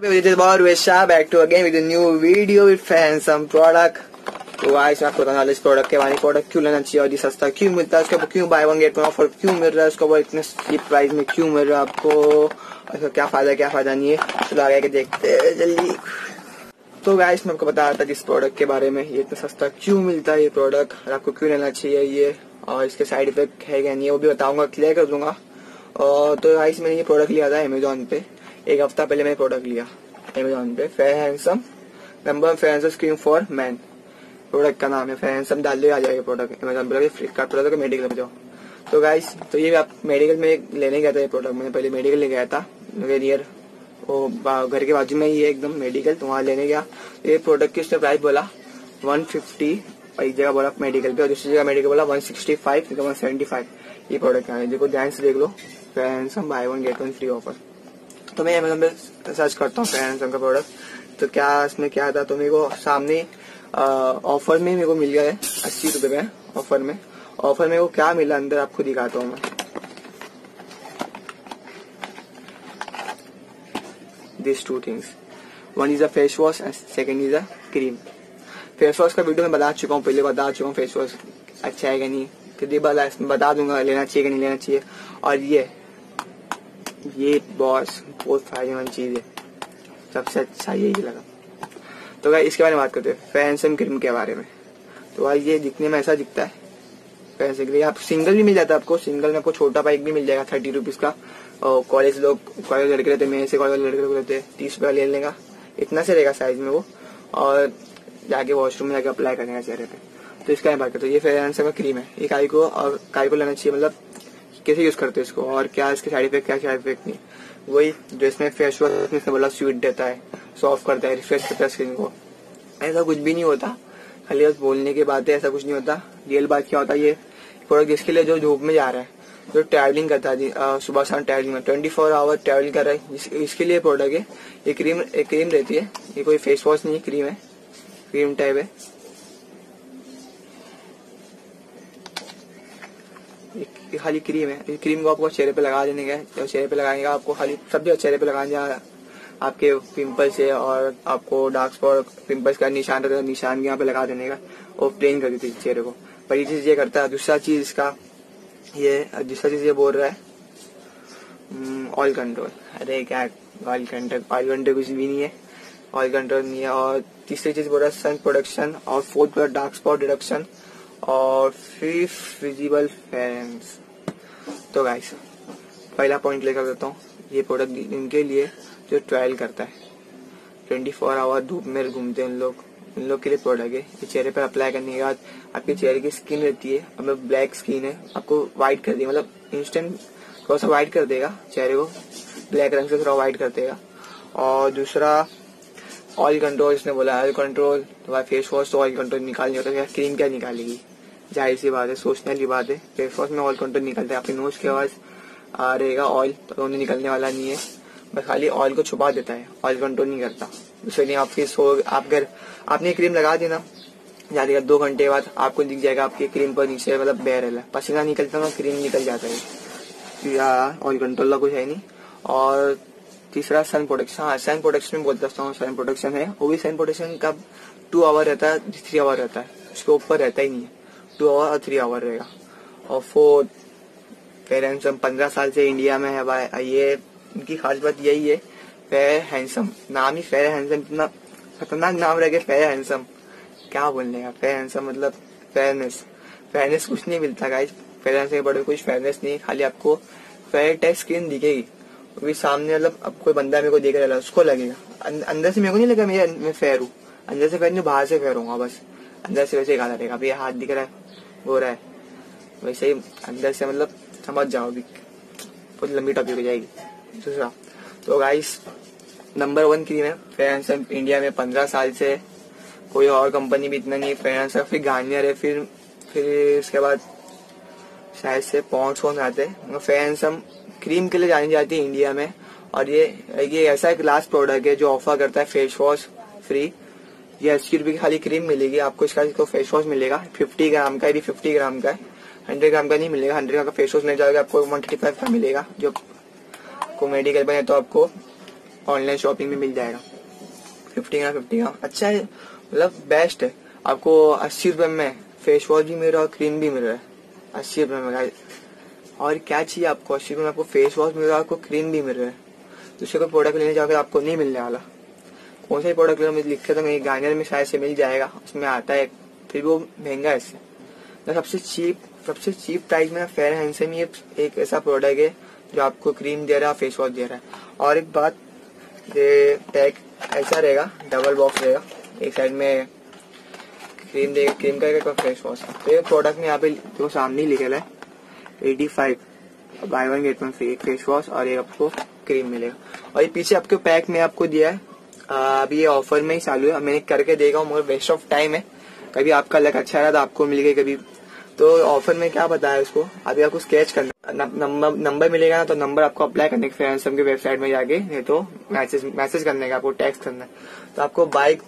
तो आपको क्यों मिल रहा है? क्या फ़ायदा क्या फ़ायदा नहीं है? चलो आगे देखते हैं जल्दी। तो गाइस मैं आपको बता रहा था कि इस प्रोडक्ट के बारे में ये इतना सस्ता क्यों मिलता है ये प्रोडक्ट और आपको क्यों लेना चाहिए ये? और इसके साइड इफ़ेक्ट है क्या नहीं है? वो भी बताऊँगा क्लियर कर दूँगा। और तो गाइस मैंने ये प्रोडक्ट लिया था अमेजोन पे। एक हफ़्ता पहले मैंने प्रोडक्ट लिया अमेजोन पे fair handsome number fair handsome screen for man product का नाम है फेयर हैंडसम डाल आ जाएगा प्रोडक्ट अमेजोन पे फ्लिपकार्ट प्रोडक्ट मेडिकल में जाओ। तो गाइस तो ये आप मेडिकल में लेने गया था ये प्रोडक्ट मैंने पहले मेडिकल ले गया था। मेरे नियर वो घर के बाजू में ही है एकदम मेडिकल तो वहाँ लेने गया। तो ये प्रोडक्ट की उसने प्राइस बोला वन फिफ्टी एक जगह बोला मेडिकल पे, और दूसरी जगह मेडिकल बोला one sixty five one seventy five ये प्रोडक्ट है। देखो, ध्यान से देख लो। Handsome buy one get one free offer तो मैं अमेजोन पे सर्च करता हूँ हैंडसम का प्रोडक्ट तो क्या इसमें क्या था? तो मेरे को सामने ऑफ़र में मेरे को मिल गया है, अस्सी रुपए में ऑफ़र में। ऑफ़र में वो क्या मिला अंदर आपको दिखाता हूँ मैं। This two things one is a face wash and second is a cream face wash का वीडियो मैं बता चुका हूँ, पहले बता चुका हूँ फेस वॉश अच्छा है कि नहीं। फिर बता बता दूँगा, लेना चाहिए कि नहीं लेना चाहिए। और ये ये बॉस बहुत फ़ायदेमंद चीज़ है। सबसे अच्छा यही लगा। तो भाई, इसके बारे में बात करते हैं। फैंसम क्रीम के बारे में। तो भाई, ये दिखने में ऐसा दिखता है। फैंसम क्रीम आप सिंगल भी मिल जाता है आपको। सिंगल में आपको छोटा पाइप भी मिल जाएगा थर्टी रुपीज़ का। और कॉलेज लोग कॉलेज लड़के रहते मेरे से कॉलेज लड़के लोग रहते तीस रुपया ले लेगा। इतना से रहेगा साइज़ में वो। और जाके वॉशरूम में जाके अप्लाई करेगा चेहरे पे तो इसका बात करते हैं। ये फेयर का क्रीम है। ये काई को और काई को लेना चाहिए मतलब कैसे यूज़ करते हैं इसको? और क्या इसके साइड इफ़ेक्ट क्या साइड इफ़ेक्ट नहीं? वही जो इसमें फेस वॉश इसमें स्वीट देता है। सॉफ्ट करता है रिफ्रेश करता है स्किन को। ऐसा कुछ भी नहीं होता। खाली बस बोलने की है ऐसा कुछ नहीं होता। रियल बात क्या होता है ये प्रोडक्ट इसके लिए जो धूप में जा रहा है, जो ट्रैवलिंग करता है सुबह शाम ट्रैवलिंग में। ट्वेंटी फोर आवर ट्रैवलिंग कर रहा है। इसके लिए प्रोडक्ट है। ये क्रीम एक क्रीम रहती है। ये कोई फेस वॉश नहीं क्रीम है। क्रीम टाइप है। ये खाली क्रीम है। इस क्रीम को आपको चेहरे पे लगा देने का चेहरे पे लगाएँगे आपको खाली सब जगह चेहरे पे लगाने आपके पिंपल्स है और आपको डार्क स्पॉट पिंपल्स का निशान रहता है निशान यहाँ पे लगा देने का। और प्लेन कर देती चेहरे को। पर ये चीज़ ये करता है। दूसरा चीज़ इसका ये दूसरा चीज़ ये बोल रहा है ऑयल हम्म, कंट्रोल अरे क्या ऑयल कंट्रोल ऑयल कंट्रोल कुछ भी नहीं है। ऑयल कंट्रोल नहीं है। और तीसरी चीज़ बोल रहा है सन प्रोडक्शन और फोर्थ डार्क स्पॉट रिडक्शन और फिफ्थ विजिबल फैंस तो गाइस पहला पॉइंट लेकर देता हूँ। ये प्रोडक्ट इनके लिए जो ट्रायल करता है। ट्वेंटी फोर आवर धूप में घूमते हैं उन लोग। इन लोग के लिए प्रोडक्ट है। ये चेहरे पर अप्लाई करने के बाद आपके चेहरे की स्किन रहती है। अब ब्लैक स्किन है। आपको व्हाइट कर देगा मतलब इंस्टेंट थोड़ा सा व्हाइट कर देगा चेहरे को। ब्लैक रंग से थोड़ा व्हाइट कर देगा। और दूसरा ऑयल कंट्रोल इसने बोला ऑयल कंट्रोल तो फेस वॉश तो ऑयल कंट्रोल निकालनी होता है। क्रीम क्या निकालेगी? ज़ाहिर सी बात है, सोचने वाली बात है फेस वॉश में ऑयल कंट्रोल निकलता है, आपके नोज़ के आवाज़ आ रहेगा ऑयल तो निकलने वाला नहीं है, बस खाली ऑयल को छुपा देता है ऑयल कंट्रोल नहीं करता। इसलिए आपकी सो, आप अगर आपने क्रीम लगा दी ना ज़्यादा दो घंटे बाद आपको दिख जाएगा, आपकी क्रीम पर नीचे मतलब बह रहा पसीना निकलता ना क्रीम निकल जाता है। या ऑयल कंट्रोल का कुछ है नहीं। और तीसरा सन प्रोटेक्शन हाँ सन प्रोटेक्शन में बोलता हूँ सन प्रोटेक्शन है। वो भी सन प्रोटेक्शन का टू आवर रहता है थ्री आवर रहता है। उसके ऊपर रहता ही नहीं है। टू आवर और थ्री आवर रहेगा। और फोर पेरेंट्स हम पंद्रह साल से इंडिया में है भाई। ये इनकी खास बात यही है फेयर हैंडसम नाम ही फेयर हैंडसम इतना खतरनाक नाम रह गया फेयर हैंडसम क्या बोलने का फेयर हैंडसम मतलब फेयरनेस फेयरनेस कुछ नहीं मिलता गाइस फेयर से बड़े कुछ फेयरनेस नहीं खाली आपको फेयर टैक्स स्क्रीन दिखेगी। क्योंकि सामने मतलब अब कोई बंदा मेरे को देख रहा है उसको लगेगा। अं-, अंदर से मेरे को नहीं लगा मैं फेयर हूँ। अंदर से फेयर नहीं बाहर से फेयर हूँ बस। अंदर से वैसे गाला रहेगा अभी हाथ दिख रहा है। हो रहा है। वैसे ही अंदर से मतलब समझ जाओ अभी बहुत लंबी टॉपिक हो जाएगी। दूसरा तो गाइस नंबर वन क्रीम है फेयर इंडिया में पंद्रह साल से कोई और कंपनी भी इतना नहीं फेयर फिर गार्नियर है, फिर फिर इसके बाद शायद से पॉन्स फ़ोन आते हैं। फेयर क्रीम के लिए जानी जाती है इंडिया में। और ये ये ऐसा एक लास्ट प्रोडक्ट है जो ऑफ़र करता है फेस वॉश फ्री ये अस्सी रुपए की खाली क्रीम मिलेगी, आपको इसका इसको फेस वॉश मिलेगा। फिफ्टी ग्राम का भी फिफ्टी ग्राम का है। हंड्रेड ग्राम का नहीं मिलेगा हंड्रेड ग्राम का फेस वॉश मिल जाएगा आपको वन थर्टी फाइव का मिलेगा, जो को मेडिकल बने तो आपको ऑनलाइन शॉपिंग में मिल जाएगा। फिफ्टी का फिफ्टी का अच्छा है मतलब बेस्ट है। आपको अस्सी रुपए में फेस वॉश भी मिल रहा है और क्रीम भी मिल रहा है। अस्सी रुपए में और क्या चाहिए आपको? अस्सी रुपए में आपको फेस वॉश मिल रहा है आपको क्रीम भी मिल रहा है। दूसरे कोई प्रोडक्ट लेने जाओगे, आपको नहीं मिलने वाला। कौन सा प्रोडक्ट लेना मुझे लिखे तो नहीं गार्नियर में शायद से मिल जाएगा, उसमें आता है, फिर वो महँगा है इससे। तो सबसे चीप सबसे चीप प्राइस में फेयर हैंडसम ये एक ऐसा प्रोडक्ट है जो आपको क्रीम दे रहा है फेस वॉश दे रहा है। और एक बात, ये पैक ऐसा रहेगा डबल बॉक्स रहेगा, एक साइड में क्रीम देगा क्रीम का एक फेस वॉश तो ये प्रोडक्ट में यहाँ पे जो सामने ही लिखा है eighty five buy one get one free face wash और एक आपको क्रीम मिलेगा। और ये पीछे आपके पैक में आपको दिया है अभी ये ऑफ़र में ही चालू है। मैंने करके देगा मगर वेस्ट ऑफ़ टाइम है। कभी आपका लक अच्छा रहा तो आपको मिल गई कभी। तो ऑफ़र में क्या बताया उसको? अभी आपको स्केच करना नंबर नंबर मिलेगा ना तो नंबर आपको अप्लाई करने के फ्रेंड्सम की वेबसाइट में जाके, नहीं तो मैसेज मैसेज करने का, आपको टैक्स करना है। तो आपको बाइक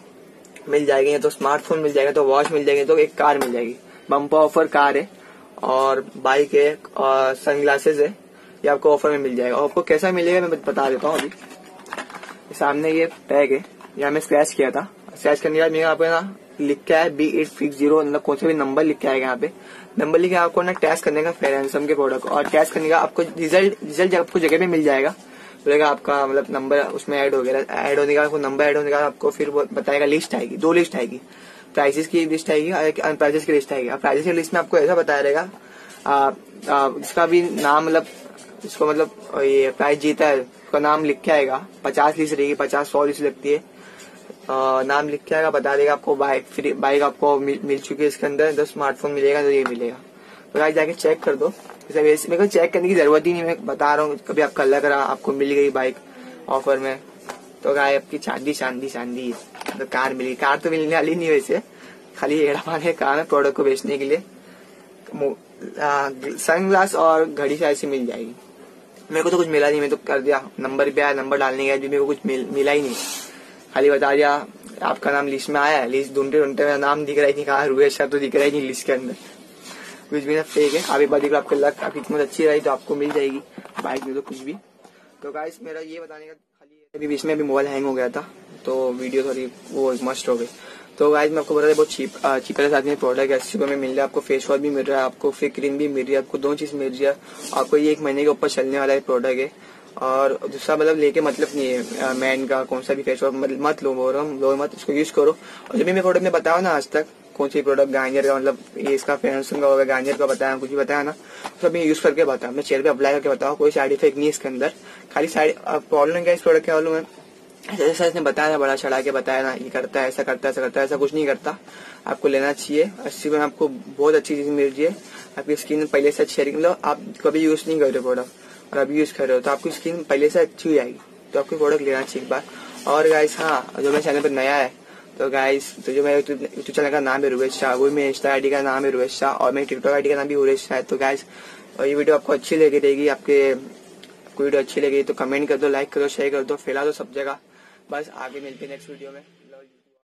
मिल जाएगी तो स्मार्टफ़ोन मिल जाएगा तो वॉच मिल जाएगी तो एक कार मिल जाएगी। बम्पर ऑफ़र कार है, और बाइक है, और सन ग्लासेस है, ये आपको ऑफ़र में मिल जाएगा। आपको कैसा मिलेगा मैं बता देता हूँ अभी। सामने ये टैग है। यहाँ मैं स्क्रैच किया था। स्क्रैच करने के बाद मेरे यहाँ पे ना लिख है बी एट सिक्स ज़ीरो मतलब कौन सा भी नंबर लिख आएगा यहाँ पे। नंबर लिखे आपको ना टेस्ट करने का फेरेंसम के प्रोडक्ट और टेस्ट करने का आपको रिज़ल्ट रिज़ल्ट आपको जगह पे मिल जाएगा बोलेगा आपका मतलब नंबर उसमें ऐड हो गया। ऐड होने का नंबर ऐड होने का आपको फिर बताएगा लिस्ट आएगी। दो लिस्ट आएगी। प्राइसेस की लिस्ट आएगी और एक की लिस्ट आएगी। प्राइजेस की लिस्ट में आपको ऐसा बताया रहेगा इसका भी नाम मतलब इसको मतलब ये प्राइस जीता है उसका नाम लिख के आएगा। पचास लिस्ट रहेगी पचास सौ लिस्ट लगती है। आ, नाम लिख के आएगा बता देगा आपको बाइक फ्री बाइक आपको मिल, मिल चुकी है इसके अंदर। तो स्मार्टफ़ोन मिलेगा तो ये मिलेगा। तो गाइस जाके चेक कर दो। मेरे को चेक करने की ज़रूरत ही नहीं मैं बता रहा हूँ कभी आपका लग रहा आपको मिल गई बाइक ऑफ़र में। तो गाय आपकी चांदी चांदी चांदी। तो कार मिली कार तो मिलने वाली नहीं वैसे। खाली एड़ा पाने कार है प्रोडक्ट को बेचने के लिए। सन ग्लास और घड़ी शायद से मिल जाएगी। मेरे को तो कुछ मिला नहीं मैं तो कर दिया। नंबर भी आया नंबर डालने गया मेरे को कुछ मिल, मिला ही नहीं। खाली बता दिया आपका नाम लिस्ट में आया है लिस्ट ढूंढते ढूंढते मेरा नाम दिख रहा है नहीं कहा रुएश तो दिख रहा है नहीं लिस्ट के अंदर। कुछ भी ना फेक है। आप एक अभी बात आपका लक आपकी किस्मत अच्छी रही तो आपको मिल जाएगी। बाइक में तो कुछ भी। तो गाइस मेरा ये बताने का खाली अभी बीच में अभी मोबाइल हैंग हो गया था तो वीडियो थोड़ी वो मस्ट हो गई। तो गाइस मैं आपको बता दें, बहुत चीप चीपर साथ में प्रोडक्ट अस्सी रुपये में मिल रहा है, आपको फेस वॉश भी मिल रहा है, आपको फिर क्रीम भी मिल रही है, आपको दो चीज़ मिल रही है। आपको ये एक महीने के ऊपर चलने वाला है प्रोडक्ट है। और दूसरा मतलब लेके मतलब नहीं है मैन का कौन सा भी फेस वॉश मतलब मत लो बोल लो मत इसको यूज़ करो। और जब भी मैं प्रोडक्ट में बताया ना आज तक, कौन सी प्रोडक्ट गांजर का मतलब ये इसका फेनसन का होगा गांजर का बताया कुछ भी बताया ना तो मैं यूज़ करके बताया मैं चेहरे पे अप्लाई करके बताऊँ, कोई साइड इफ़ेक्ट नहीं इसके अंदर। खाली साइड प्रॉब्लम क्या इस प्रोडक्ट के मालूम है जैसा इसने बताया बड़ा चढ़ा के बताया ना ये करता है, ऐसा करता है, ऐसा करता है, ऐसा कुछ नहीं करता। आपको लेना चाहिए, अस्सी में आपको बहुत अच्छी चीज़ मिल रही है। आपकी स्किन पहले से अच्छी मतलब आप कभी यूज़ नहीं कर रहे प्रोडक्ट और अभी यूज़ कर रहे हो तो आपकी स्किन पहले से अच्छी हो जाएगी। तो आपको प्रोडक्ट लेना चाहिए एक बार। और गाइस हाँ जो मेरे चैनल पर नया है तो गाइस तो जो मेरे यूट्यूब चैनल का नाम है रुवेश शाह वो मेरे इंस्टा आईडी का नाम है रुवेश शाह और मेरे टिकटॉक आईडी का नाम भी रुवेश शाह है। तो गाइस ये वीडियो आपको अच्छी लगी रहेगी, आपके वीडियो अच्छी लगी तो कमेंट कर दो लाइक करो शेयर कर दो फैला दो सब जगह। बस आगे मिलते हैं नेक्स्ट वीडियो में।